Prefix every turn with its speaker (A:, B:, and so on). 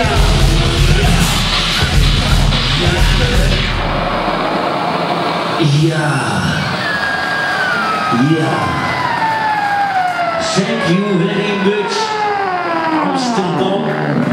A: Yeah. Yeah. Thank you very much, Amsterdam.